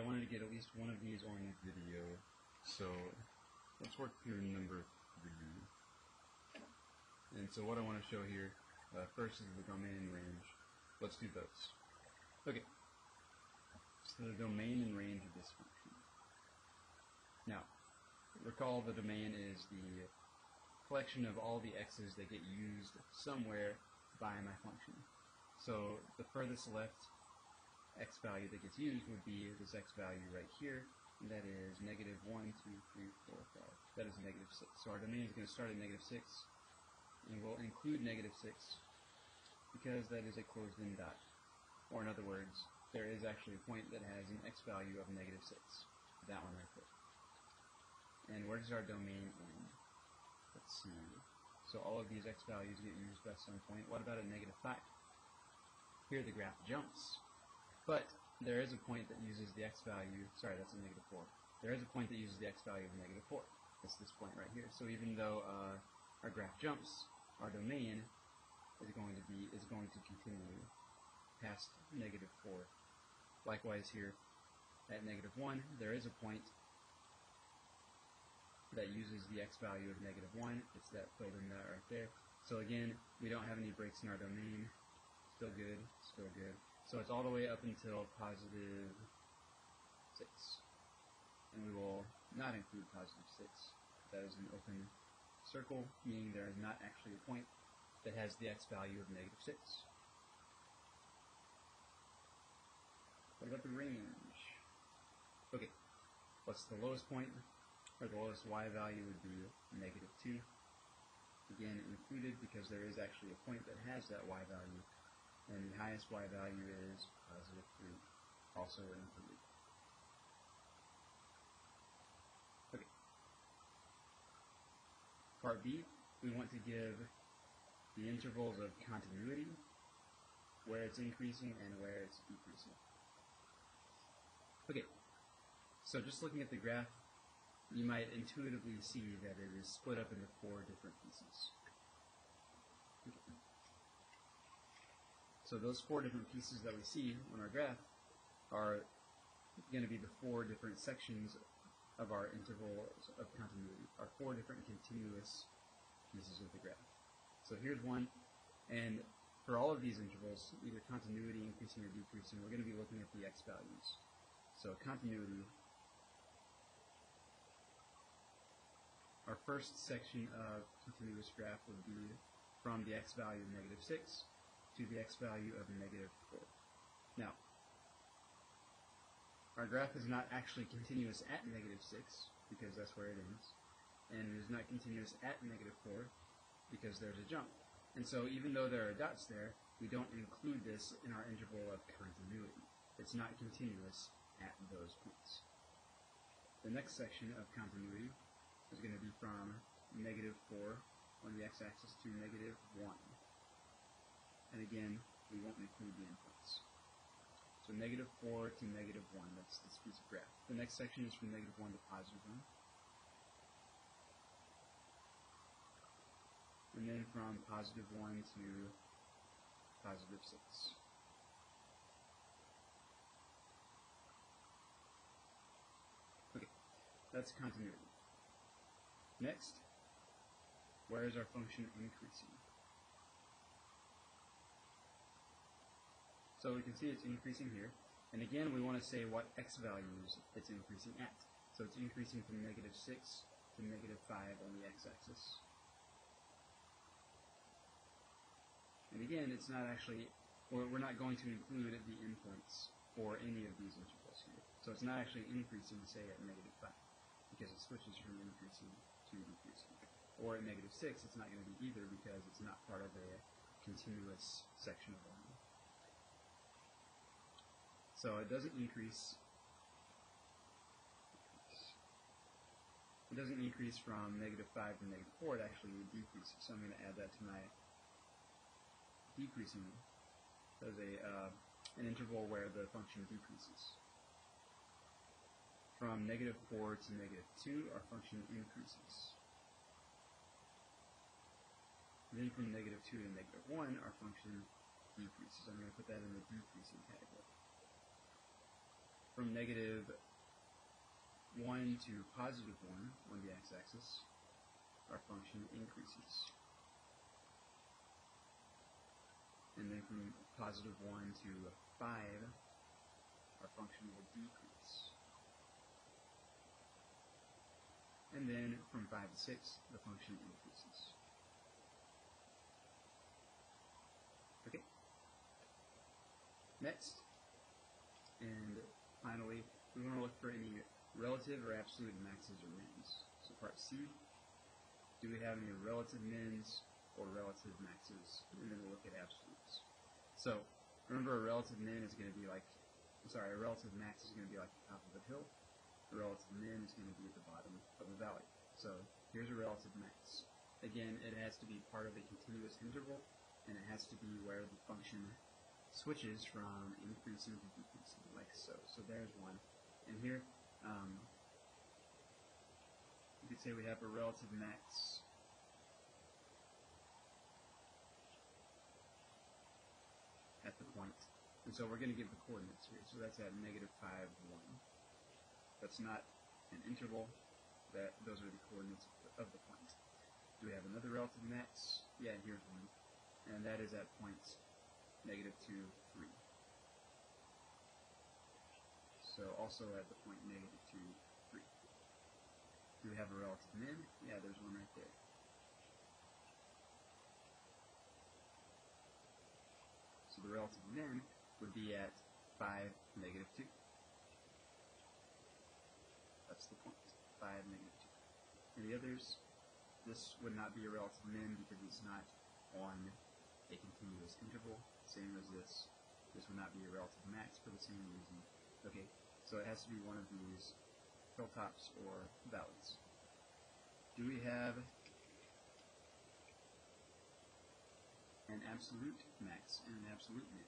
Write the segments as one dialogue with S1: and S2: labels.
S1: I wanted to get at least one of these on video. So let's work through number three. And so what I want to show here uh, first is the domain and range. Let's do those. Okay. So the domain and range of this function. Now, recall the domain is the collection of all the x's that get used somewhere by my function. So the furthest left x value that gets used would be this x value right here, and that is negative 1, 2, 3, 4, 5. That is negative 6. So our domain is going to start at negative 6, and we'll include negative 6 because that is a closed-in dot. Or in other words, there is actually a point that has an x value of negative 6. That one right there. And where does our domain end? Let's see. So all of these x values get used by some point. What about a negative 5? Here the graph jumps. But there is a point that uses the x value, sorry, that's a negative 4. There is a point that uses the x value of negative 4. It's this point right here. So even though uh, our graph jumps, our domain is going to be is going to continue past negative 4. Likewise here, at negative 1, there is a point that uses the x value of negative 1. It's that in that right there. So again, we don't have any breaks in our domain. Still good, still good. So it's all the way up until positive 6. And we will not include positive 6. That is an open circle, meaning there is not actually a point that has the x value of negative 6. What about the range? Okay, what's the lowest point, or the lowest y value would be negative 2. Again, included because there is actually a point that has that y value, and the highest y value is positive 3, also included. Okay. Part B, we want to give the intervals of continuity, where it's increasing and where it's decreasing. Okay, so just looking at the graph, you might intuitively see that it is split up into four different pieces. Okay. So those four different pieces that we see on our graph are going to be the four different sections of our intervals of continuity, our four different continuous pieces of the graph. So here's one, and for all of these intervals, either continuity increasing or decreasing, we're going to be looking at the x values. So continuity, our first section of continuous graph would be from the x value of negative 6 to the x value of negative 4. Now, our graph is not actually continuous at negative 6, because that's where it ends, and it is not continuous at negative 4, because there's a jump. And so even though there are dots there, we don't include this in our interval of continuity. It's not continuous at those points. The next section of continuity is going to be from negative 4 on the x-axis to negative 1. And again, we won't include the inputs. So negative 4 to negative 1, that's this piece of graph. The next section is from negative 1 to positive 1. and then from positive 1 to positive 6. Okay, that's continuity. Next, where is our function increasing? So we can see it's increasing here. And again, we want to say what x values it's increasing at. So it's increasing from negative 6 to negative 5 on the x-axis. And again, it's not actually, or we're not going to include the endpoints for any of these intervals here. So it's not actually increasing, say, at negative 5, because it switches from increasing to decreasing. Or at negative 6, it's not going to be either, because it's not part of a continuous section of the line. So it doesn't increase it doesn't increase from negative 5 to negative 4, it actually decreases. So I'm going to add that to my decreasing. There's a uh, an interval where the function decreases. From negative 4 to negative 2, our function increases. Then from negative 2 to negative 1, our function decreases. I'm going to put that in the decreasing category. From negative 1 to positive 1 on the x-axis, our function increases. And then from positive 1 to 5, our function will decrease. And then from 5 to 6, the function increases. Okay. Next, and finally, we want to look for any relative or absolute maxes or mins. So part C, do we have any relative mins or relative maxes? And then we'll look at absolutes. So remember a relative min is going to be like, I'm sorry, a relative max is going to be like the top of a hill. A relative min is going to be at the bottom of a valley. So here's a relative max. Again, it has to be part of a continuous interval, and it has to be where the function switches from increasing to decreasing, like so. So there's one. And here, um, you could say we have a relative max at the point. And so we're going to give the coordinates here. So that's at negative 5, 1. That's not an interval. That Those are the coordinates of the point. Do we have another relative max? Yeah, here's one. And that is at points negative 2, 3. So also at the point negative 2, 3. Do we have a relative min? Yeah, there's one right there. So the relative min would be at 5, negative 2. That's the point. 5, negative 2. And the others, this would not be a relative min because it's not on a continuous interval, same as this. This would not be a relative max for the same reason. Okay, so it has to be one of these hilltops or valleys. Do we have an absolute max and an absolute min?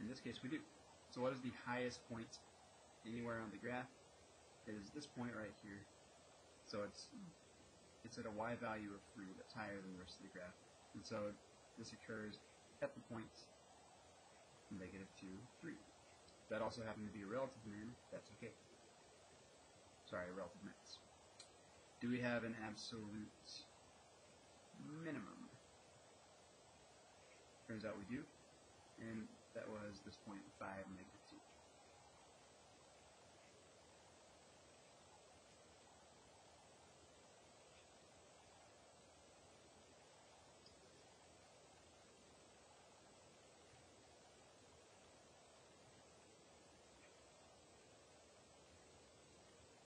S1: In this case, we do. So what is the highest point anywhere on the graph? It is this point right here. So it's it's at a y value of 3 that's higher than the rest of the graph. And so this occurs at the points point negative 2, 3. That also happened to be a relative min, that's okay. Sorry, a relative max. Do we have an absolute minimum? Turns out we do. And that was this point 5, negative